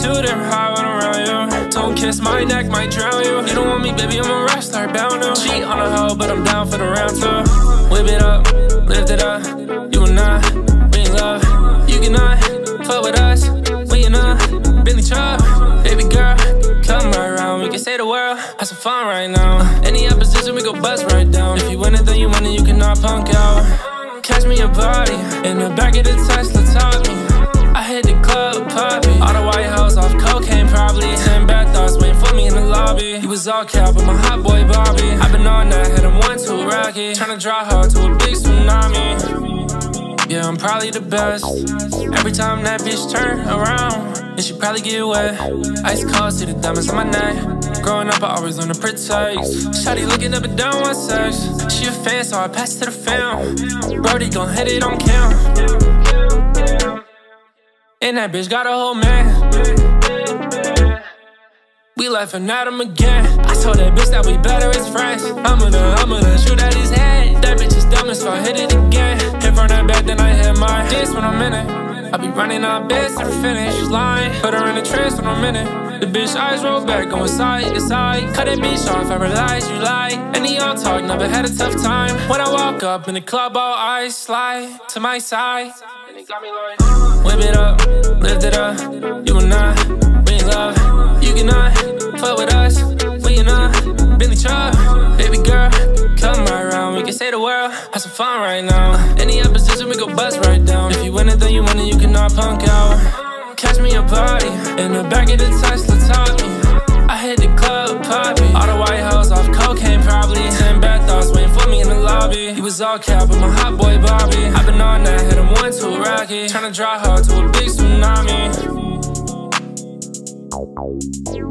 damn high when I'm around you. Don't kiss my neck, might drown you. You don't want me, baby, I'm a wrestler, bound to cheat on a hoe, but I'm down for the round two. Whip it up, lift it up. You and I, we in love. You cannot fuck with us. We in a Bentley truck, baby girl. Come around, we can say the world. Have some fun right now. Any opposition, we go bust right down. If you win it, then you win it, you cannot punk out. Catch me a body in the back of the Tesla, talk me. All cap, but my hot boy Bobby. i been on that, hit him one too rocky. Tryna draw hard to a big tsunami. Yeah, I'm probably the best. Every time that bitch turn around, then she probably get wet. Ice cold, see the diamonds on my neck. Growing up, I always learned to protect. Shawty looking up and down one sex. She a fan, so I pass to the fam. Brody gon' hit it on cam. And that bitch got a whole man. We laughing at him again. I told that bitch that we better as friends. I'm gonna, I'm gonna shoot at his head. That bitch is dumb so I hit it again. Hit from that back, then I hit my dance when I'm in it. I be running out beds to the finish line. Put her in a trance when I'm in it. The bitch eyes roll back, going side to side. Cut that bitch off, I realize you lie. Any y'all talk, never had a tough time. When I walk up in the club, all eyes slide to my side. And it got me like, whip it up, lift it up. You and I, fuck with us. We a Bentley truck. Baby girl, come right around. We can say the world. Have some fun right now. Any opposition, we go bust right down. If you win it, then you win it. You cannot punk out. Catch me a party in the back of the Tesla, me. I hit the club, poppy. All the White House off cocaine, probably. Ten bad thoughts waiting for me in the lobby. He was all cap, but my hot boy Bobby. i been on that, hit him one too rocky. Tryna draw hard to a big tsunami. Thank you.